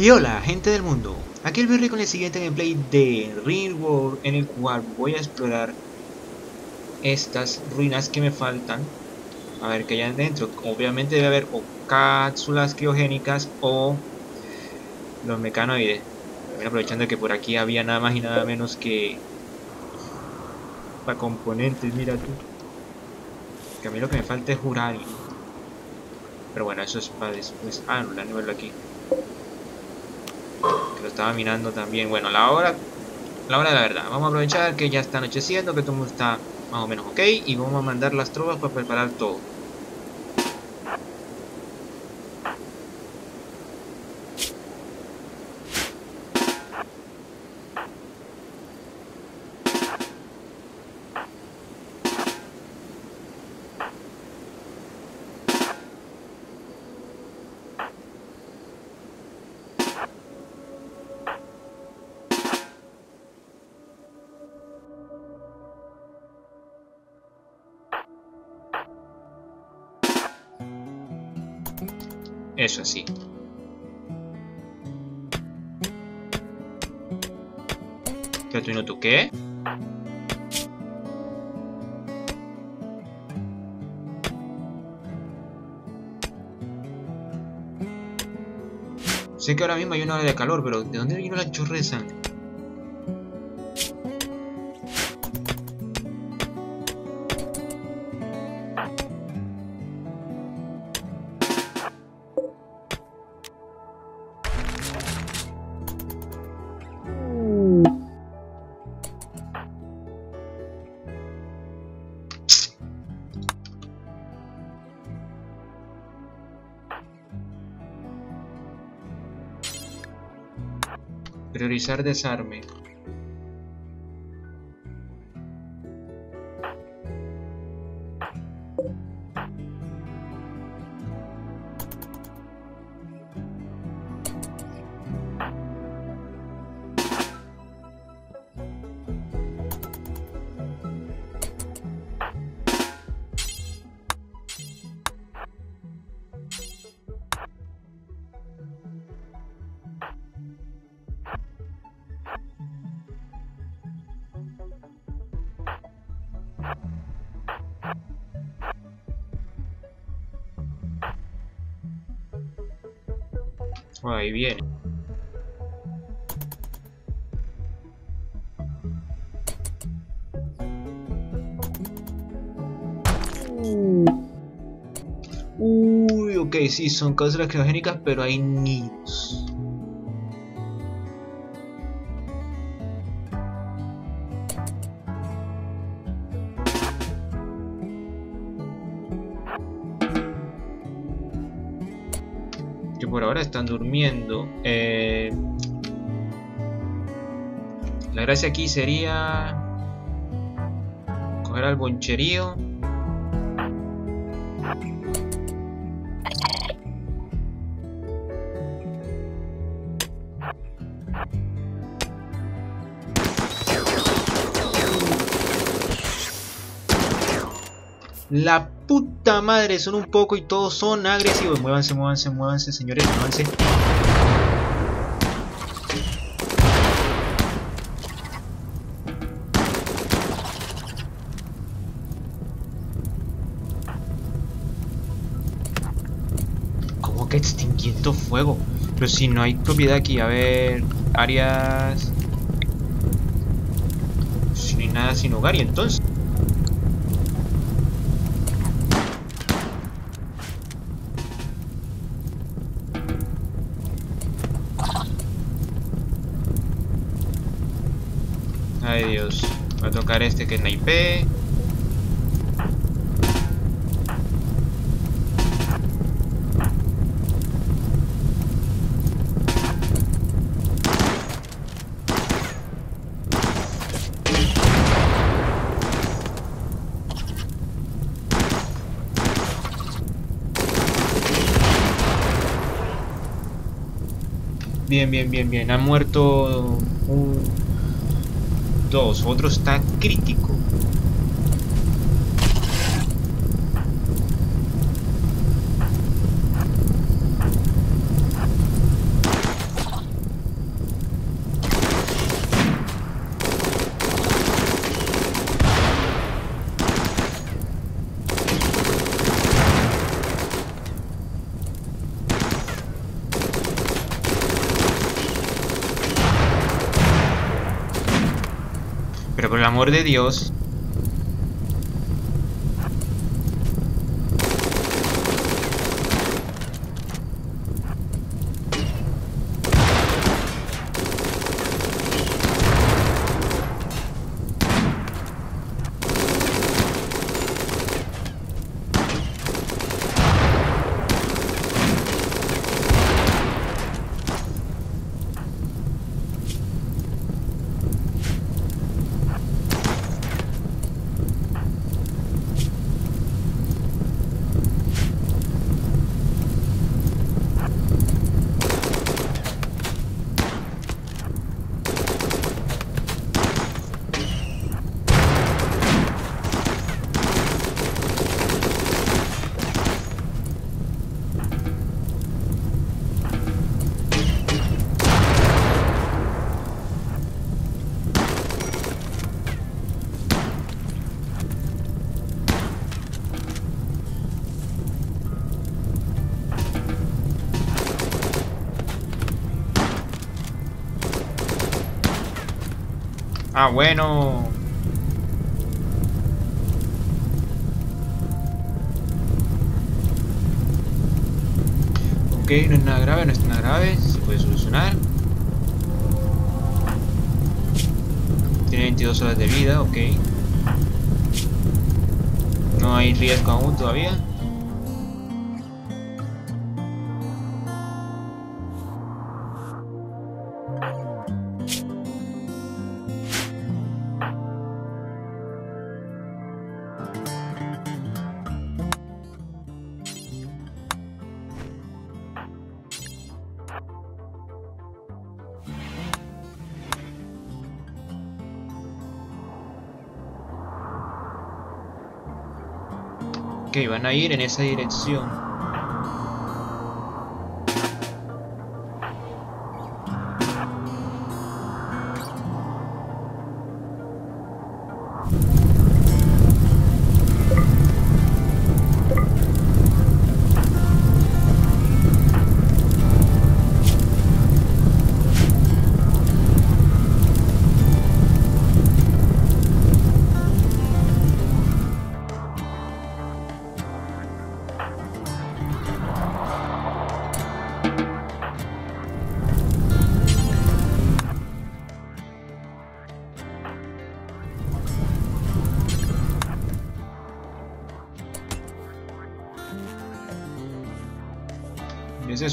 Y hola, gente del mundo. Aquí el Berry con el siguiente gameplay de Real World en el cual voy a explorar estas ruinas que me faltan. A ver qué hay dentro. Obviamente debe haber o cápsulas criogénicas o los mecanoides. También aprovechando que por aquí había nada más y nada menos que para componentes, mira tú. Que a mí lo que me falta es uranio. Pero bueno, eso es para después. Ah, no, la nivel aquí lo estaba mirando también. Bueno, la hora, la hora de la verdad. Vamos a aprovechar que ya está anocheciendo, que todo está más o menos ok. Y vamos a mandar las tropas para preparar todo. Eso así. ¿Qué tú no tú qué? Sé que ahora mismo hay una hora de calor, pero ¿de dónde vino la chorre Priorizar desarme. Ahí viene. Uy, ok, sí, son cápsulas criogénicas, pero hay nidos. Están durmiendo. Eh, la gracia aquí sería coger al boncherío. La puta madre, son un poco y todos son agresivos. Muévanse, muévanse, muévanse, señores, muévanse. ¿Cómo que extinguiendo fuego? Pero si no hay propiedad aquí, a ver... Áreas... Si no hay nada sin hogar, y entonces... Ay Dios, va a tocar este que es la IP. Bien, bien, bien, bien. Ha muerto un dos, otro está crítico. Pero por el amor de Dios, Ah, bueno. Ok, no es nada grave, no es nada grave, se puede solucionar. Tiene 22 horas de vida, ok. No hay riesgo aún todavía. Van a ir en esa dirección.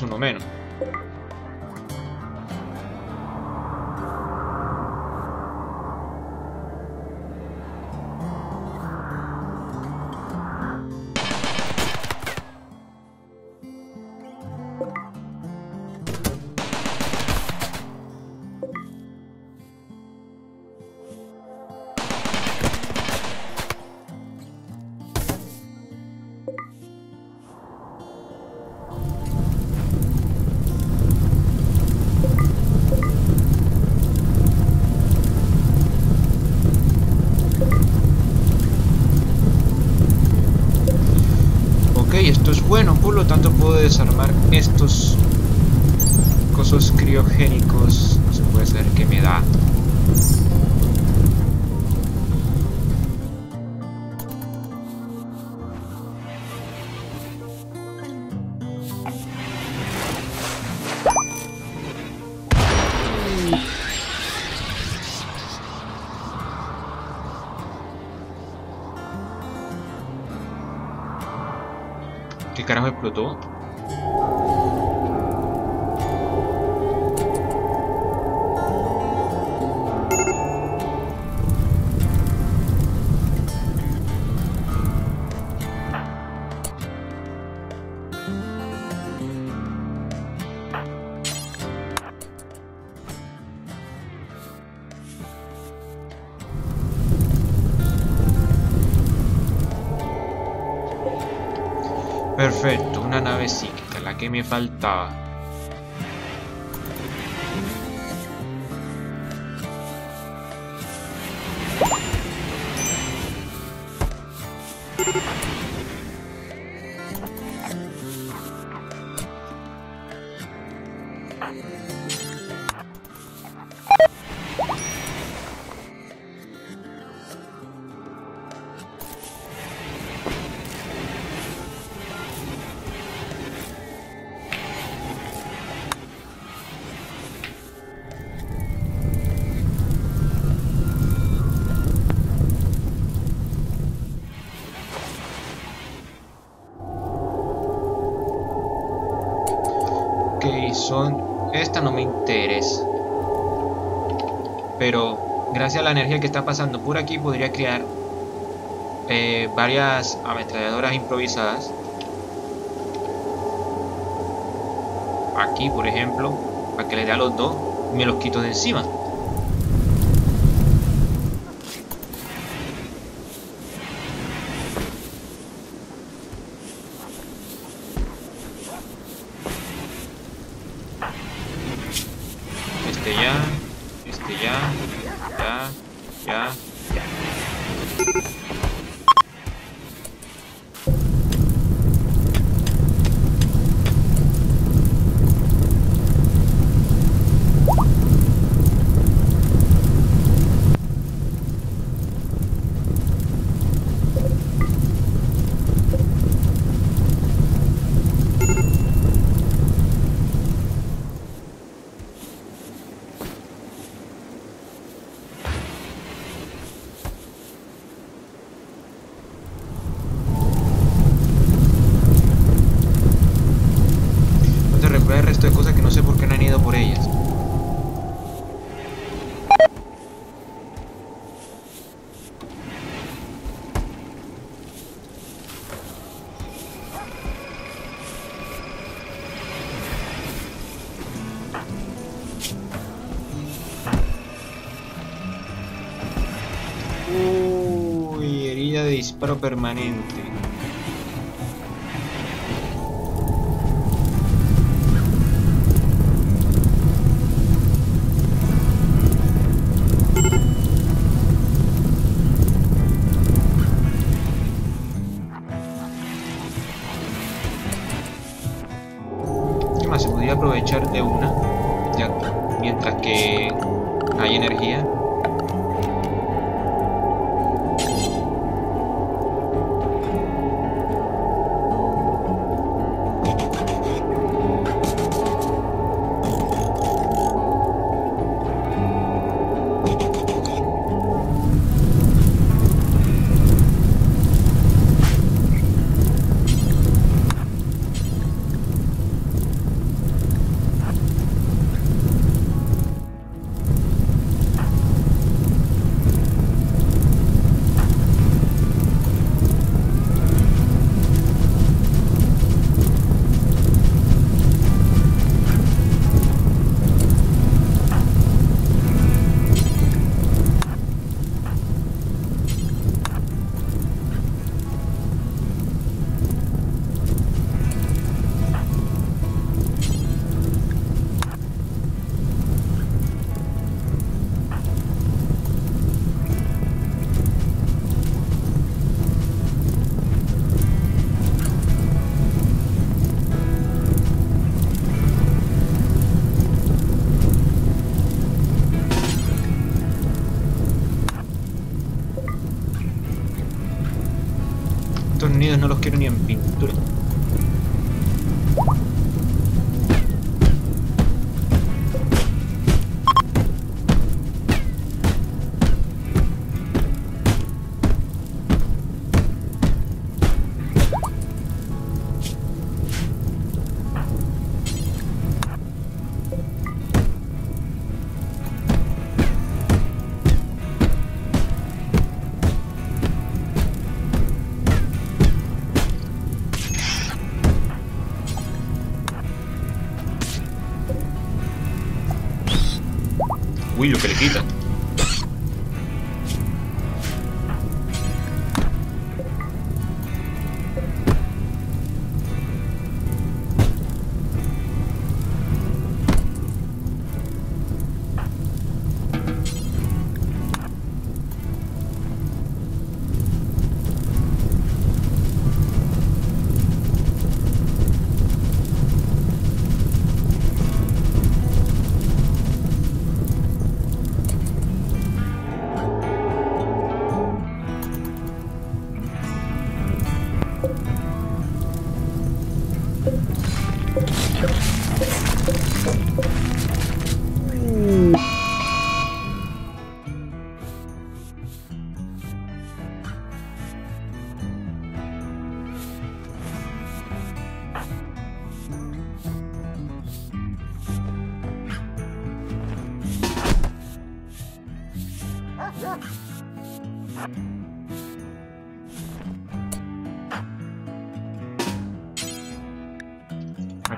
Uno menos. Tanto puedo desarmar estos cosos criogénicos. ¿Qué Perfecto, una nave psíquica, la que me faltaba. Pero gracias a la energía que está pasando por aquí podría crear eh, varias ametralladoras improvisadas. Aquí, por ejemplo, para que le dé a los dos, me los quito de encima. Yeah? Yeah. Disparo permanente. Aprovechar de no los quiero ni en Uy,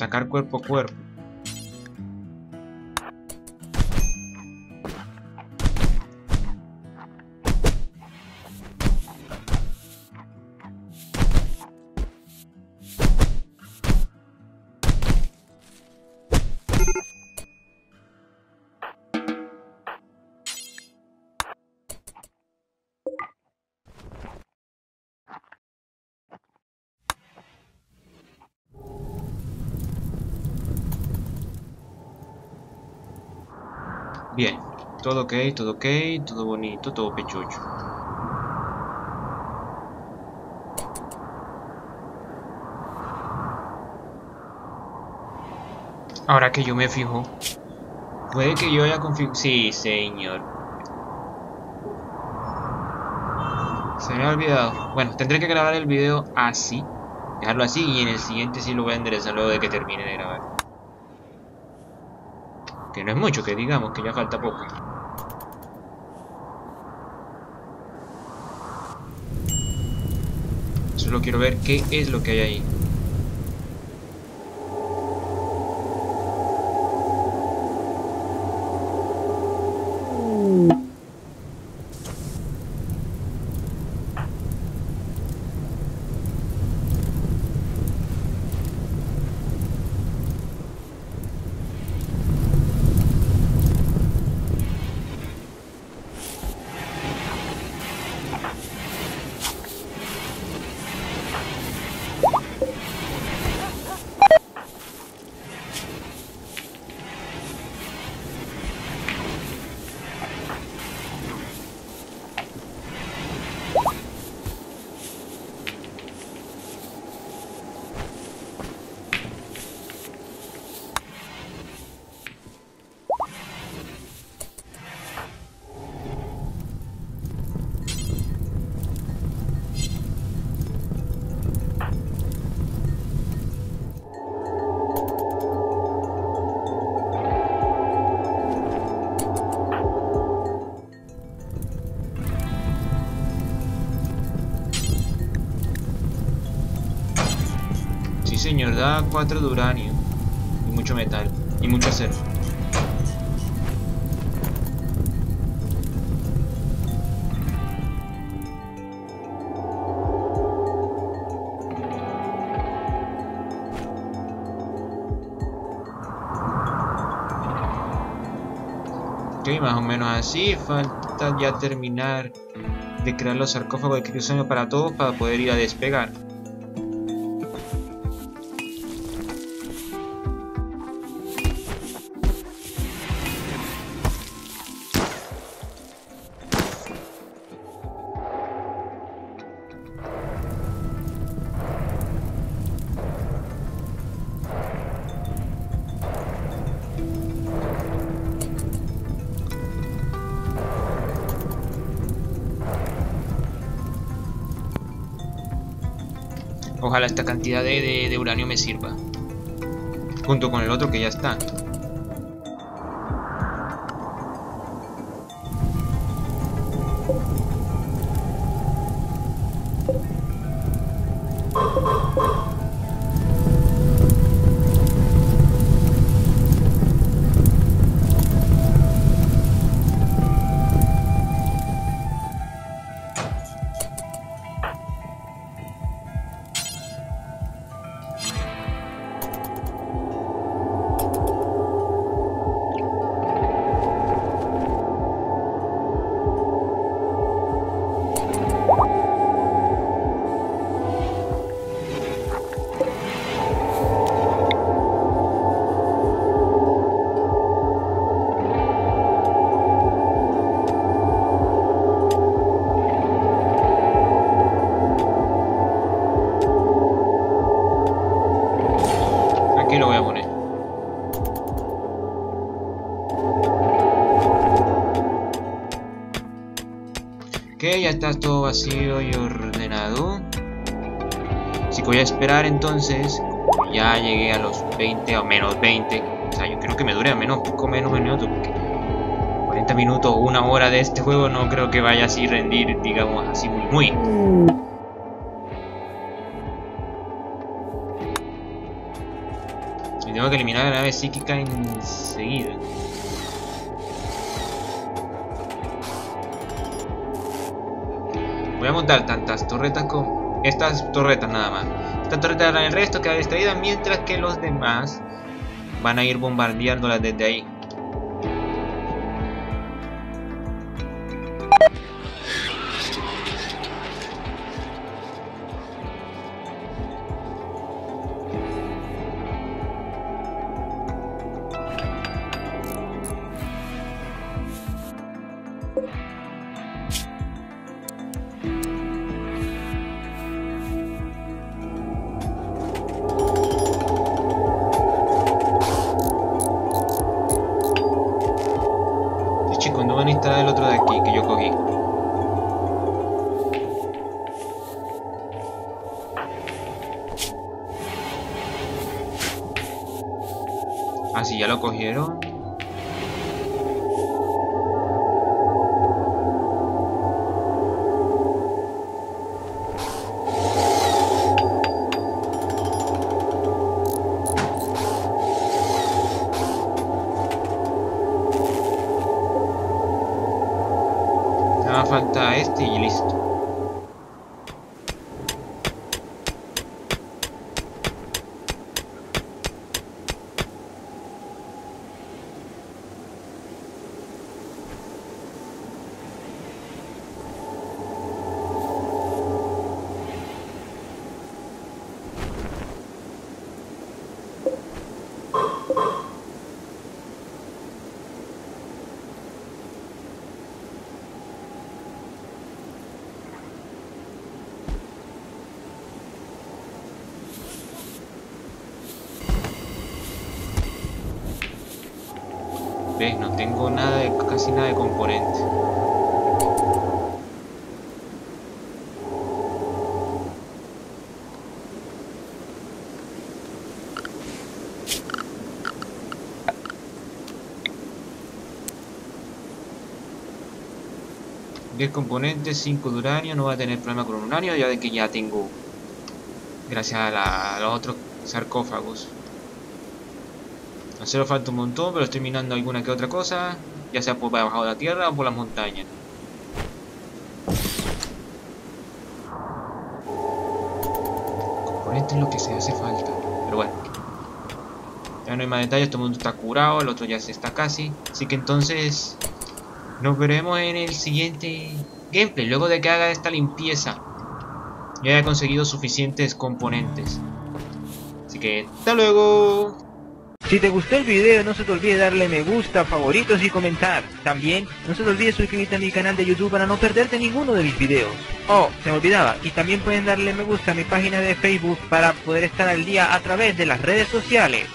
Atacar cuerpo a cuerpo. Todo ok, todo ok, todo bonito, todo pechucho. Ahora que yo me fijo, puede que yo haya configurado... Sí, señor. Se me ha olvidado. Bueno, tendré que grabar el video así, dejarlo así y en el siguiente sí lo voy a enderezar luego de que termine de grabar. Que no es mucho, que digamos, que ya falta poco. Solo quiero ver qué es lo que hay ahí. Señor, da 4 de uranio. Y mucho metal. Y mucho acero. Ok, más o menos así. Falta ya terminar de crear los sarcófagos de crisoño para todos para poder ir a despegar. Ojalá esta cantidad de, de, uranio me sirva. Junto con el otro que ya está. Ya está todo vacío y ordenado. Así que voy a esperar entonces. Ya llegué a los 20 o menos 20. O sea, yo creo que me dure a menos, poco menos minutos. Porque 40 minutos o una hora de este juego no creo que vaya así rendir, digamos, así muy, muy. Y tengo que eliminar la nave psíquica enseguida. Tantas torretas como... Estas torretas nada más. Estas torretas harán el resto queda distraída mientras que los demás van a ir bombardeándolas desde ahí. Cogieron. No tengo nada de, casi nada de componente. Diez componentes, 5 de uranio, no va a tener problema con uranio, ya de que ya tengo, gracias a, a los otros sarcófagos. Acero falta un montón, pero estoy minando alguna que otra cosa, ya sea por debajo de la tierra o por las montañas. Componente es lo que se hace falta, pero bueno. Ya no hay más detalles, todo el mundo está curado, el otro ya se está casi. Así que entonces nos veremos en el siguiente gameplay, luego de que haga esta limpieza. Ya haya conseguido suficientes componentes. Así que, hasta luego. Si te gustó el video no se te olvide darle me gusta, favoritos y comentar. También no se te olvide suscribirte a mi canal de YouTube para no perderte ninguno de mis videos. Oh, se me olvidaba, y también pueden darle me gusta a mi página de Facebook para poder estar al día a través de las redes sociales.